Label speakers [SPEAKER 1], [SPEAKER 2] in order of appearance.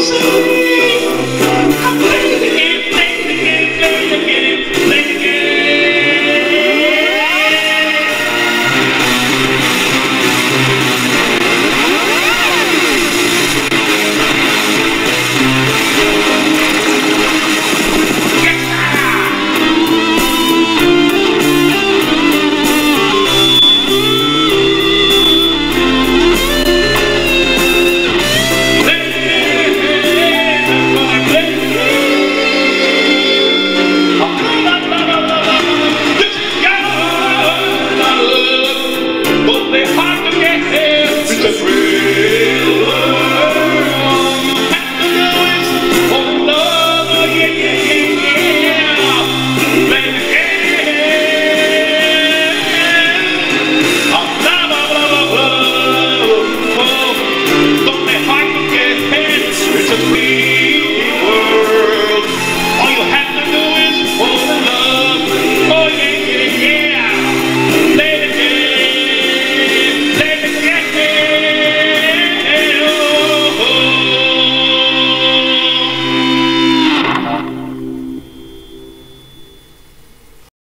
[SPEAKER 1] easy.